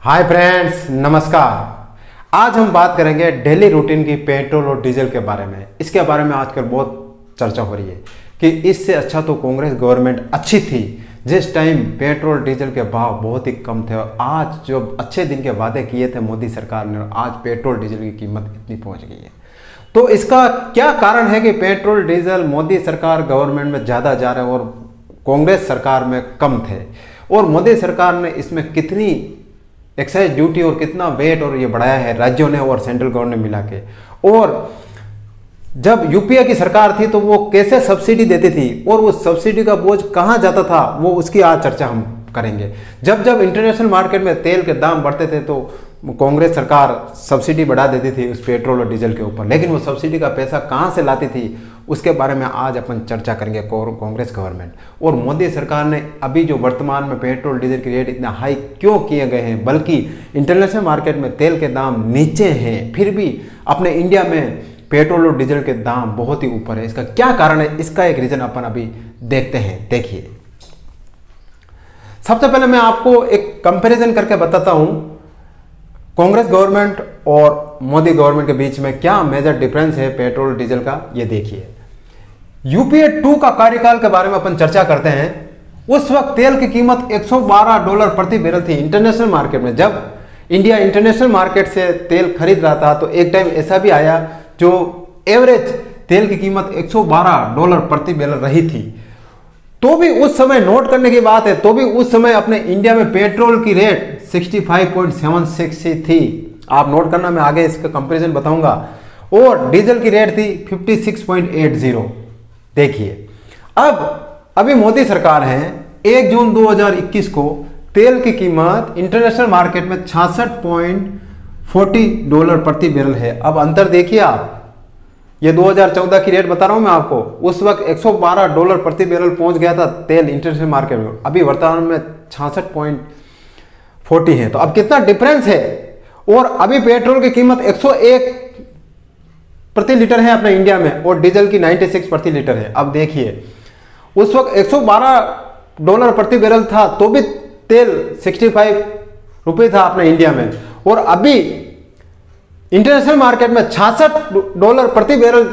Hi friends नमस्कार। आज हम बात करेंगे डेली रूटीन की पेट्रोल और डीजल के बारे में। इसके बारे में आजकल बहुत चर्चा हो रही है कि इससे अच्छा तो कांग्रेस गवर्नमेंट अच्छी थी। जिस टाइम पेट्रोल, डीजल के भाव बहुत ही कम थे और आज जो अच्छे दिन के वादे किए थे मोदी सरकार ने, आज पेट्रोल, डीजल की कीमत इतनी पहुँच गई है। तो इसका क्या कारण है कि पेट्रोल, डीजल मोदी सरकार गवर्नमेंट में ज़्यादा जा रहे और कांग्रेस सरकार में कम थे? और मोदी सरकार ने इसमें कितनी एक्साइज ड्यूटी और कितना वेट और ये बढ़ाया है, राज्यों ने और सेंट्रल गवर्नमेंट मिला के। और जब यूपीए की सरकार थी तो वो कैसे सब्सिडी देती थी और उस सब्सिडी का बोझ कहाँ जाता था, वो उसकी आज चर्चा हम करेंगे। जब जब इंटरनेशनल मार्केट में तेल के दाम बढ़ते थे तो कांग्रेस सरकार सब्सिडी बढ़ा देती थी उस पेट्रोल और डीजल के ऊपर, लेकिन वो सब्सिडी का पैसा कहाँ से लाती थी, उसके बारे में आज अपन चर्चा करेंगे कांग्रेस गवर्नमेंट। और मोदी सरकार ने अभी जो वर्तमान में पेट्रोल, डीजल के रेट इतना हाई क्यों किए गए हैं, बल्कि इंटरनेशनल मार्केट में तेल के दाम नीचे हैं, फिर भी अपने इंडिया में पेट्रोल और डीजल के दाम बहुत ही ऊपर है। इसका क्या कारण है? इसका एक रीज़न अपन अभी देखते हैं। देखिए, सबसे पहले मैं आपको एक कंपैरिजन करके बताता हूँ। कांग्रेस गवर्नमेंट और मोदी गवर्नमेंट के बीच में क्या मेजर डिफरेंस है पेट्रोल डीजल का? ये देखिए। यूपीए टू का कार्यकाल के बारे में अपन चर्चा करते हैं। उस वक्त तेल की कीमत 112 डॉलर प्रति बैरल थी इंटरनेशनल मार्केट में। जब इंडिया इंटरनेशनल मार्केट से तेल खरीद रहा था तो एक टाइम ऐसा भी आया जो एवरेज तेल की कीमत 112 डॉलर प्रति बैरल रही थी। तो भी उस समय नोट करने की बात है तो भी उस समय अपने इंडिया में पेट्रोल की रेट 65.76 थी। आप नोट करना, मैं आगे इसका कंपैरिजन बताऊँगा। और डीजल की रेट थी 56.80 देखिए, अब, अभी मोदी सरकार है 1 जून 2021 को तेल की कीमत इंटरनेशनल मार्केट में छियासठ डॉलर प्रति बैरल है। अब अंतर देखिए आप। ये 2014 की रेट बता रहा हूँ मैं आपको। उस वक्त 112 डॉलर प्रति बैरल पहुँच गया था तेल इंटरनेशनल मार्केट में। अभी वर्तमान में छियासठ पॉइंट फोर्टी है। तो अब कितना डिफरेंस है? और अभी पेट्रोल की कीमत 101 प्रति लीटर है अपने इंडिया में, और डीजल की 96 प्रति लीटर है। अब देखिए, उस वक्त 112 डॉलर प्रति बैरल था तो भी तेल 65 रुपए था अपने इंडिया में। और अभी इंटरनेशनल मार्केट में छियासठ डॉलर प्रति बैरल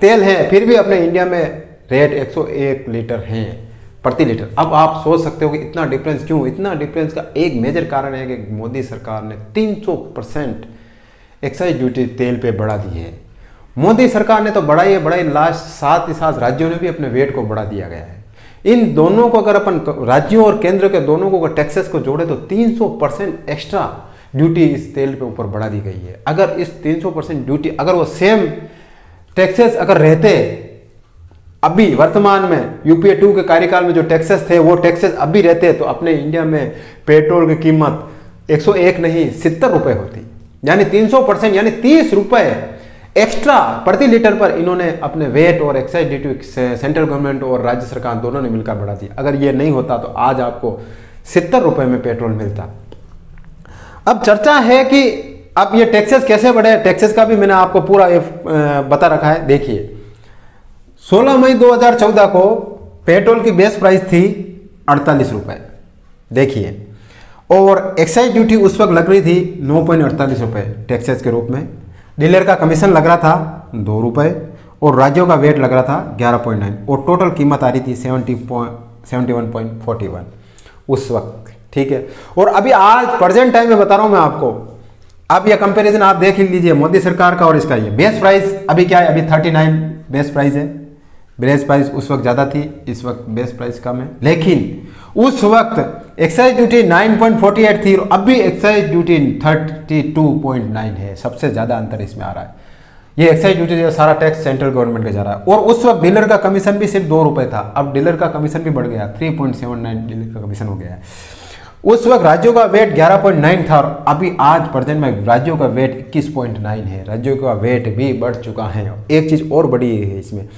तेल है, फिर भी अपने इंडिया में रेट 101 लीटर है। प्रति लीटर। अब आप सोच सकते हो कि इतना डिफरेंस क्यों? इतना डिफरेंस का एक मेजर कारण है कि मोदी सरकार ने 300 परसेंट एक्साइज ड्यूटी तेल पे बढ़ा दी है। मोदी सरकार ने तो बढ़ाई है, बढ़ाई लास्ट साथ ही साथ राज्यों ने भी अपने वेट को बढ़ा दिया गया है। इन दोनों को अगर अपन राज्यों और केंद्र के दोनों को अगर टैक्सेस को जोड़े तो 300 परसेंट एक्स्ट्रा ड्यूटी इस तेल पे ऊपर बढ़ा दी गई है। अगर इस 300 परसेंट ड्यूटी अगर वो सेम टैक्सेस अगर रहते अभी वर्तमान में यूपीए टू के कार्यकाल में जो टैक्सेस थे, वो टैक्सेस अभी रहते तो अपने इंडिया में पेट्रोल की कीमत 101 नहीं सितर रुपए होती। यानी 300 परसेंट, यानी 30 रुपए एक्स्ट्रा प्रति लीटर पर इन्होंने अपने वेट और एक्साइज ड्यूटी सेंट्रल गवर्नमेंट और राज्य सरकार दोनों ने मिलकर बढ़ा दी अगर ये नहीं होता तो आज आपको सितर रुपए में पेट्रोल मिलता। अब चर्चा है कि अब ये टैक्सेस कैसे बढ़े? टैक्सेस का भी मैंने आपको पूरा बता रखा है। देखिए 16 मई 2014 को पेट्रोल की बेस प्राइस थी अड़तालीस रुपये देखिए, और एक्साइज ड्यूटी उस वक्त लग रही थी नौ पॉइंट अड़तालीस रुपये टैक्सेस के रूप में। डीलर का कमीशन लग रहा था दो रुपये और राज्यों का वेट लग रहा था ग्यारह पॉइंट नाइन और टोटल कीमत आ रही थी seventy point seventy one point forty one उस वक्त। ठीक है, और अभी आज प्रेजेंट टाइम में बता रहा हूँ मैं आपको। अब यह कंपैरिजन आप देख लीजिए, मोदी सरकार का और इसका ये। बेस प्राइस अभी क्या है? अभी थर्टी नाइन बेस प्राइस है। बेस प्राइस उस वक्त ज़्यादा थी, इस वक्त बेस प्राइस कम है। लेकिन उस वक्त एक्साइज ड्यूटी 9.48 थी और अभी एक्साइज ड्यूटी 32.9 है। सबसे ज़्यादा अंतर इसमें आ रहा है। ये एक्साइज ड्यूटी जो सारा टैक्स सेंट्रल गवर्नमेंट का जा रहा है। और उस वक्त डीलर का कमीशन भी सिर्फ़ दो रुपए था। अब डीलर का कमीशन भी बढ़ गया 3.79 डीलर का कमीशन हो गया है। उस वक्त राज्यों का वेट 11.9 था और अभी आज प्रेजेंट में राज्यों का वेट 21.9 है। राज्यों का वेट भी बढ़ चुका है। एक चीज़ और बड़ी है इसमें।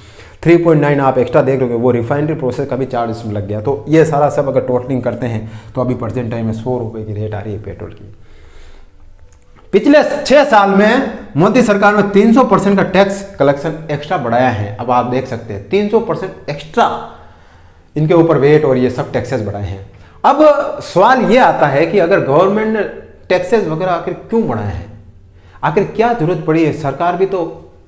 3.9 आप एक्स्ट्रा देख लोगे, वो रिफाइनरी प्रोसेस का भी चार्ज इसमें लग गया। तो ये सारा सब अगर टोटलिंग करते हैं तो अभी प्रेजेंट टाइम में सौ रुपये की रेट आ रही है पेट्रोल की। पिछले छह साल में मोदी सरकार ने 300 परसेंट का टैक्स कलेक्शन एक्स्ट्रा बढ़ाया है। अब आप देख सकते हैं 300 परसेंट एक्स्ट्रा इनके ऊपर वेट और ये सब टैक्सेस बढ़ाए हैं। अब सवाल ये आता है कि अगर गवर्नमेंट ने टैक्सेस वगैरह आखिर क्यों बढ़ाए हैं? आखिर क्या ज़रूरत पड़ी है? सरकार भी तो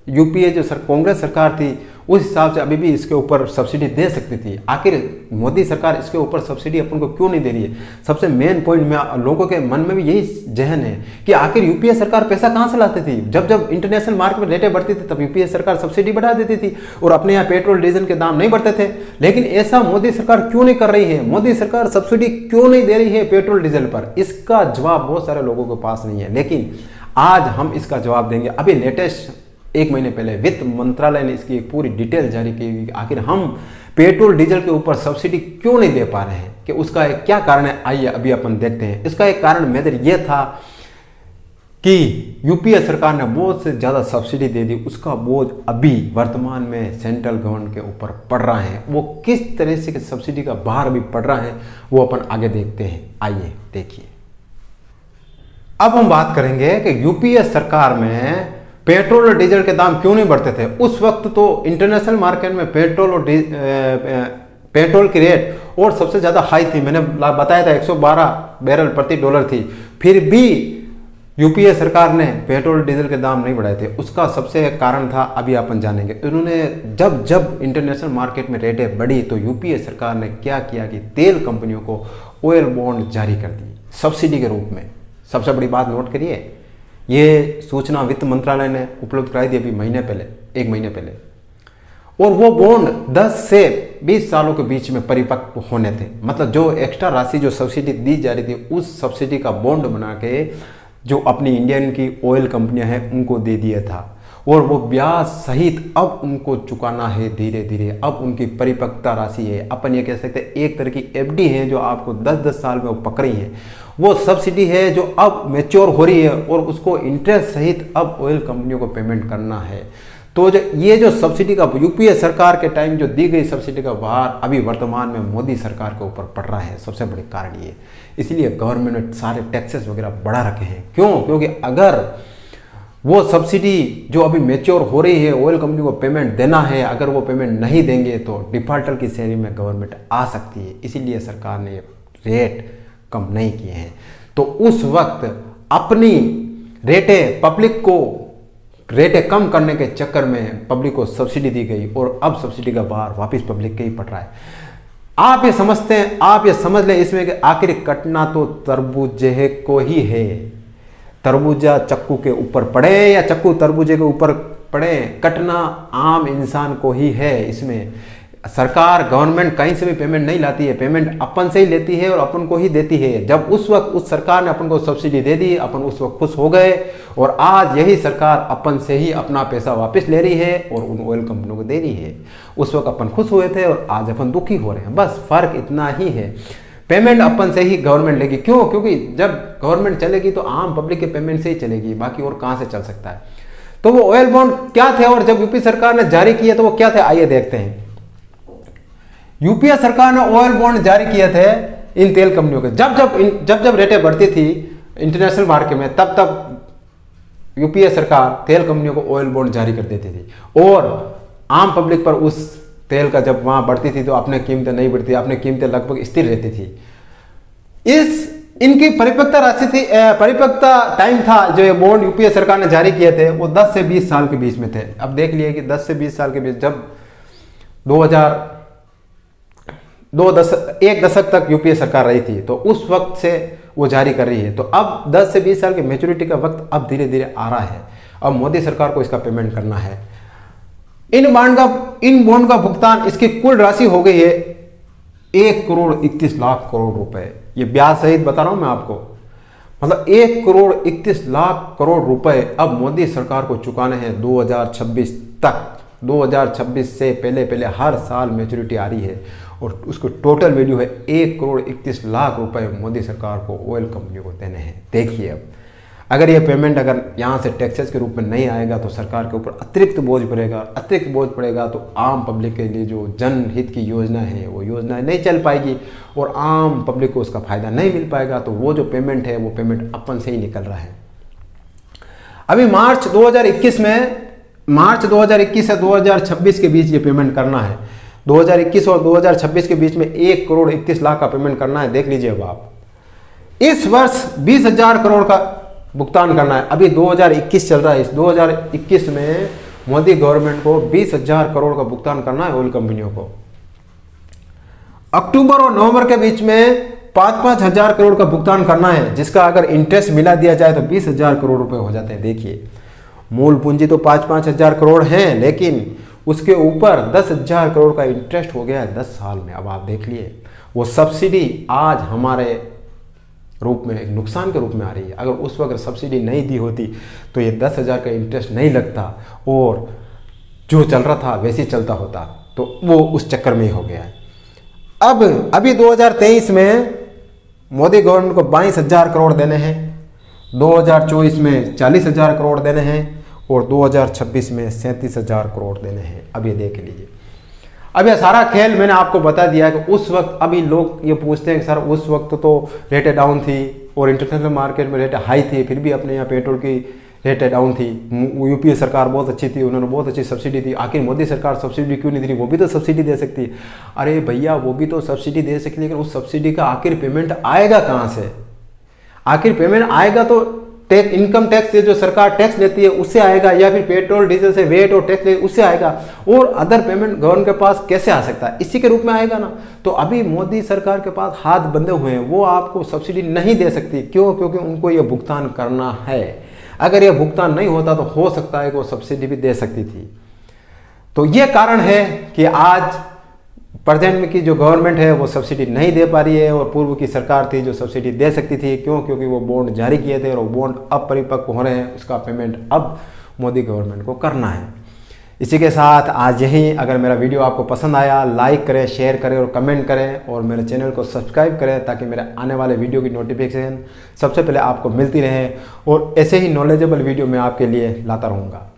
यूपीए जो सर, कांग्रेस सरकार थी उस हिसाब से अभी भी इसके ऊपर सब्सिडी दे सकती थी। आखिर मोदी सरकार इसके ऊपर सब्सिडी अपन को क्यों नहीं दे रही है? सबसे मेन पॉइंट में लोगों के मन में भी यही जहन है कि आखिर यूपीए सरकार पैसा कहाँ से लाती थी? जब जब इंटरनेशनल मार्केट में रेटें बढ़ती थी, तब यूपीए सरकार सब्सिडी बढ़ा देती थी और अपने यहाँ पेट्रोल डीजल के दाम नहीं बढ़ते थे। लेकिन ऐसा मोदी सरकार क्यों नहीं कर रही है? मोदी सरकार सब्सिडी क्यों नहीं दे रही है पेट्रोल डीजल पर? इसका जवाब बहुत सारे लोगों के पास नहीं है। लेकिन आज हम इसका जवाब देंगे। अभी लेटेस्ट एक महीने पहले वित्त मंत्रालय ने इसकी एक पूरी डिटेल जारी की आखिर हम पेट्रोल, डीजल के ऊपर सब्सिडी क्यों नहीं दे पा रहे हैं? कि उसका एक क्या कारण है? आइए अभी अपन देखते हैं। इसका एक कारण मेजर यह था कि यूपीए सरकार ने बहुत से ज़्यादा सब्सिडी दे दी। उसका बोझ अभी वर्तमान में सेंट्रल गवर्नमेंट के ऊपर पड़ रहा है। वो किस तरह से सब्सिडी का बाहर अभी पड़ रहा है, वो अपन आगे देखते हैं। आइए देखिए। अब हम बात करेंगे कि यूपीए सरकार में पेट्रोल और डीजल के दाम क्यों नहीं बढ़ते थे? उस वक्त तो इंटरनेशनल मार्केट में पेट्रोल और पेट्रोल की रेट और सबसे ज़्यादा हाई थी। मैंने बताया था 112 बैरल प्रति डॉलर थी। फिर भी यूपीए सरकार ने पेट्रोल डीजल के दाम नहीं बढ़ाए थे। उसका सबसे कारण था, अभी अपन जानेंगे। उन्होंने जब जब इंटरनेशनल मार्केट में रेटें बढ़ी तो यूपीए सरकार ने क्या किया कि तेल कंपनियों को ऑयल बॉन्ड जारी कर दी सब्सिडी के रूप में। सबसे बड़ी बात नोट करिए ये सूचना वित्त मंत्रालय ने उपलब्ध कराई थी अभी महीने पहले, एक महीने पहले। और वो बॉन्ड 10 से 20 सालों के बीच में परिपक्व होने थे। मतलब जो एक्स्ट्रा राशि, जो सब्सिडी दी जा रही थी, उस सब्सिडी का बॉन्ड बना के जो अपनी इंडियन की ऑयल कंपनियाँ हैं, उनको दे दिया था। और वो ब्याज सहित अब उनको चुकाना है धीरे धीरे अब उनकी परिपक्वता राशि है। अपन ये कह सकते हैं, एक तरह की एफडी है जो आपको 10-10 साल में वो पकड़ी है। वो सब्सिडी है जो अब मेच्योर हो रही है और उसको इंटरेस्ट सहित अब ऑयल कंपनियों को पेमेंट करना है। तो जो ये जो सब्सिडी का, यूपीए सरकार के टाइम जो दी गई सब्सिडी का भार अभी वर्तमान में मोदी सरकार के ऊपर पड़ रहा है। सबसे बड़े कारण ये। इसलिए गवर्नमेंट ने सारे टैक्सेस वगैरह बढ़ा रखे हैं। क्यों? क्योंकि अगर वो सब्सिडी जो अभी मेच्योर हो रही है ऑयल कंपनी को पेमेंट देना है, अगर वो पेमेंट नहीं देंगे तो डिफॉल्टर की श्रेणी में गवर्नमेंट आ सकती है। इसीलिए सरकार ने रेट कम नहीं किए हैं। तो उस वक्त अपनी रेटें पब्लिक को रेटें कम करने के चक्कर में पब्लिक को सब्सिडी दी गई और अब सब्सिडी का भार वापस पब्लिक के ही पड़ रहा है। आप ये समझते हैं, आप ये समझ लें इसमें कि आखिर कटना तो तरबूजे को ही है। तरबूजा चक्कू के ऊपर पड़े या चक्कू तरबूजे के ऊपर पड़े, कटना आम इंसान को ही है इसमें। सरकार, गवर्नमेंट कहीं से भी पेमेंट नहीं लाती है। पेमेंट अपन से ही लेती है और अपन को ही देती है। जब उस वक्त, उस सरकार ने अपन को सब्सिडी दे दी, अपन उस वक्त खुश हो गए और आज यही सरकार अपन से ही अपना पैसा वापस ले रही है और उन ऑयल कंपनियों को दे रही है। उस वक्त अपन खुश हुए थे और आज अपन दुखी हो रहे हैं। बस फ़र्क इतना ही है। पेमेंट अपन से ही गवर्नमेंट लेगी। क्यों? क्योंकि जब गवर्नमेंट चलेगी तो आम पब्लिक के पेमेंट से ही चलेगी, बाकी और कहाँ से चल सकता है? तो वो ऑयल बॉन्ड क्या थे? और जब यूपी सरकार ने जारी किए तो वो क्या थे? आइए देखते हैं। यूपीए सरकार ने ऑयल बॉन्ड जारी किए थे इन तेल कंपनियों के। जब जब जब जब रेटें बढ़ती थी इंटरनेशनल मार्केट में, तब तब यूपीए सरकार तेल कंपनियों को ऑयल बॉन्ड जारी कर देती थी। और आम पब्लिक पर उस तेल का जब वहाँ बढ़ती थी तो अपने कीमतें नहीं बढ़ती, अपने कीमतें लगभग स्थिर रहती थी। इस, इनकी परिपक्वता राशि थी परिपक्वता टाइम था जो ये बॉन्ड यूपीए सरकार ने जारी किए थे, वो 10 से 20 साल के बीच में थे। अब देख लिए कि 10 से 20 साल के बीच जब 2000 दो दशक एक दशक तक यूपीए सरकार रही थी तो उस वक्त से वो जारी कर रही है। तो अब 10 से 20 साल की मेच्योरिटी का वक्त अब धीरे धीरे आ रहा है। अब मोदी सरकार को इसका पेमेंट करना है। इन बॉन्ड का, इन बॉन्ड का भुगतान इसकी कुल राशि हो गई है एक करोड़ इकतीस लाख करोड़ रुपए। ये ब्याज सहित बता रहा हूँ मैं आपको। मतलब एक करोड़ इकतीस लाख करोड़ रुपए अब मोदी सरकार को चुकाने हैं 2026 तक। 2026 से पहले पहले हर साल मेच्योरिटी आ रही है और उसको टोटल वैल्यू है एक करोड़ इकतीस लाख रुपए मोदी सरकार को ऑयल कंपनी को देने हैं। देखिए अब अगर ये पेमेंट अगर यहाँ से टैक्सेस के रूप में नहीं आएगा तो सरकार के ऊपर अतिरिक्त बोझ पड़ेगा, अतिरिक्त बोझ पड़ेगा तो आम पब्लिक के लिए जो जनहित की योजना है, वो योजना नहीं चल पाएगी और आम पब्लिक को उसका फ़ायदा नहीं मिल पाएगा तो वो जो पेमेंट है, वो पेमेंट अपन से ही निकल रहा है। अभी मार्च 2021 में, मार्च 2021 से 2026 के बीच ये पेमेंट करना है। 2021 और 2026 के बीच में एक करोड़ इकतीस लाख का पेमेंट करना है, देख लीजिए अब आप। इस वर्ष बीस हज़ार करोड़ का भुगतान करना है। अभी 2021 चल रहा है। इस 2021 में मोदी गवर्नमेंट को बीस हज़ार करोड़ का भुगतान करना है ऑयल कंपनियों को। अक्टूबर और नवंबर के बीच में पाँच पाँच हज़ार करोड़ का भुगतान करना है। जिसका अगर इंटरेस्ट मिला दिया जाए तो बीस हज़ार करोड़ रुपए हो जाते हैं। देखिए, मूल पूंजी तो पाँच पाँच हज़ार करोड़ है, लेकिन उसके ऊपर दस हज़ार करोड़ का इंटरेस्ट हो गया है दस साल में। अब आप देख लिए, वो सब्सिडी आज हमारे रूप में, एक नुकसान के रूप में आ रही है। अगर उस वक्त सब्सिडी नहीं दी होती तो ये दस हज़ार का इंटरेस्ट नहीं लगता और जो चल रहा था वैसे चलता होता तो वो उस चक्कर में ही हो गया है। अब, अभी 2023 में मोदी गवर्नमेंट को बाईस हज़ार करोड़ देने हैं 2024 में चालीस हज़ार करोड़ देने हैं और 2026 में सैंतीस हज़ार करोड़ देने हैं। अब ये देख लीजिए। अब यह सारा खेल मैंने आपको बता दिया कि उस वक्त अभी लोग ये पूछते हैं कि सर, उस वक्त तो रेटें डाउन थी और इंटरनेशनल मार्केट में रेटें हाई थी, फिर भी अपने यहाँ पेट्रोल की रेटें डाउन थी। यूपीए सरकार बहुत अच्छी थी, उन्होंने बहुत अच्छी सब्सिडी दी। आखिर मोदी सरकार सब्सिडी क्यों नहीं दी? वो भी तो सब्सिडी दे सकती। अरे भैया, वो भी तो सब्सिडी दे सकती, लेकिन उस सब्सिडी का आखिर पेमेंट आएगा कहाँ से? आखिर पेमेंट आएगा तो टैक्स इनकम टैक्स से जो सरकार टैक्स लेती है, उससे आएगा, या फिर पेट्रोल डीजल से वेट और टैक्स उससे आएगा। और अदर पेमेंट गवर्नमेंट के पास कैसे आ सकता है? इसी के रूप में आएगा ना। तो अभी मोदी सरकार के पास हाथ बंधे हुए हैं, वो आपको सब्सिडी नहीं दे सकती। क्यों? क्योंकि उनको ये भुगतान करना है। अगर यह भुगतान नहीं होता तो हो सकता है कि वो सब्सिडी भी दे सकती थी। तो ये कारण है कि आज प्रेजेंट में की जो गवर्नमेंट है, वो सब्सिडी नहीं दे पा रही है और पूर्व की सरकार थी जो सब्सिडी दे सकती थी। क्यों? क्योंकि वो बॉन्ड जारी किए थे और वो बॉन्ड अब परिपक्व हो रहे हैं। उसका पेमेंट अब मोदी गवर्नमेंट को करना है। इसी के साथ आज यही अगर मेरा वीडियो आपको पसंद आया लाइक करें शेयर करें और कमेंट करें और मेरे चैनल को सब्सक्राइब करें ताकि मेरे आने वाले वीडियो की नोटिफिकेशन सबसे पहले आपको मिलती रहे और ऐसे ही नॉलेजेबल वीडियो मैं आपके लिए लाता रहूँगा।